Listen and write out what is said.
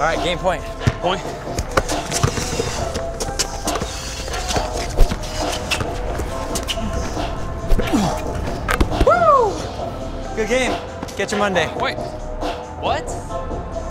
All right, game point. Point. Woo! Good game. Get your Monday. Wait. What?